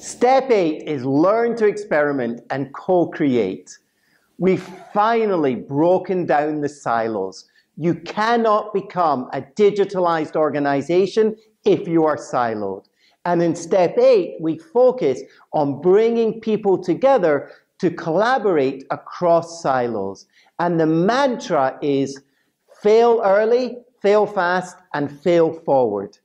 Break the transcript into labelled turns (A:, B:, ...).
A: Step eight is learn to experiment and co-create. We've finally broken down the silos. You cannot become a digitalized organization if you are siloed. And in step eight, we focus on bringing people together to collaborate across silos. And the mantra is fail early, fail fast, and fail forward.